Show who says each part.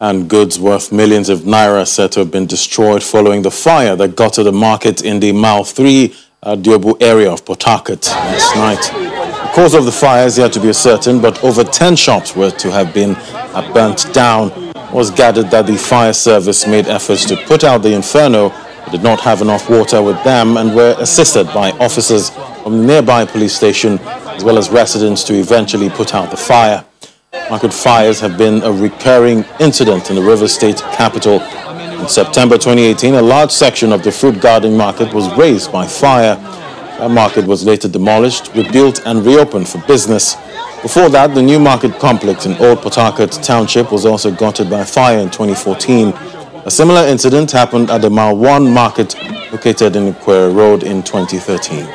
Speaker 1: and goods worth millions of naira said to have been destroyed following the fire that gutted a market in the Mile 3 uh, Diobu area of Port Harcourt last night. The cause of the fire is yet to be ascertained, but over 10 shops were to have been uh, burnt down. It was gathered that the fire service made efforts to put out the inferno, but did not have enough water with them and were assisted by officers from the nearby police station as well as residents to eventually put out the fire. Market fires have been a recurring incident in the River State capital. In September 2018, a large section of the fruit garden market was razed by fire. That market was later demolished, rebuilt and reopened for business. Before that, the new market complex in Old Harcourt Township was also gutted by fire in 2014. A similar incident happened at the 1 market located in Ikwerre Road in 2013.